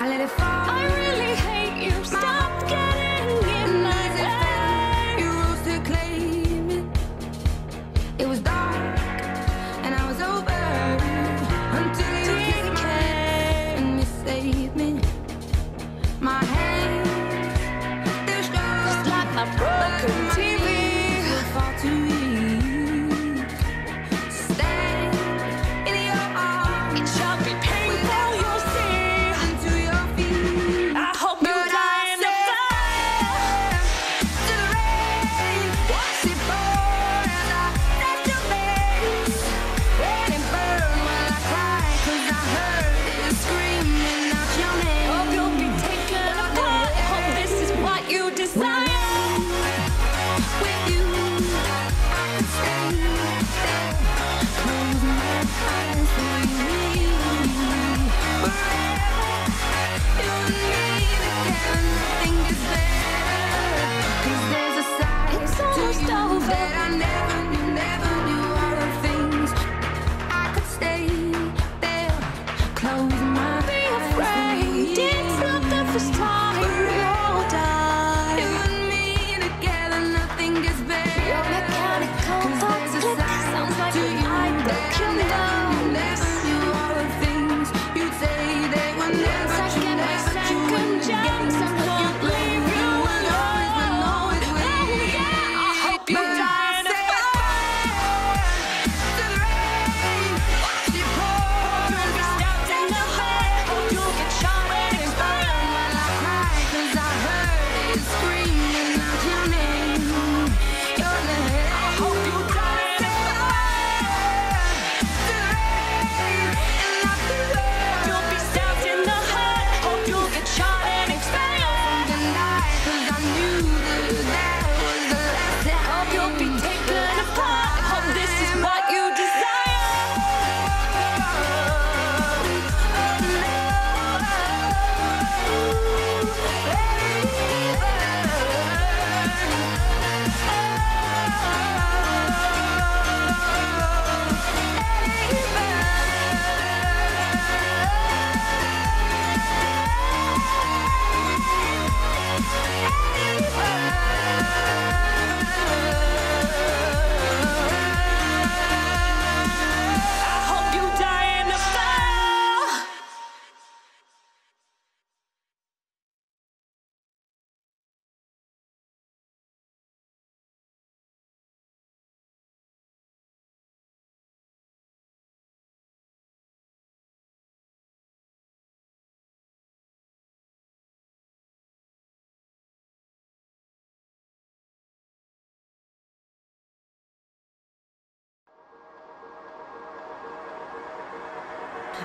I let it fall. I really hate you. Stop getting in my way. You rose to claim it. It was dark and I was over until you came and you saved me. My hands.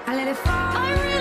I let it fall.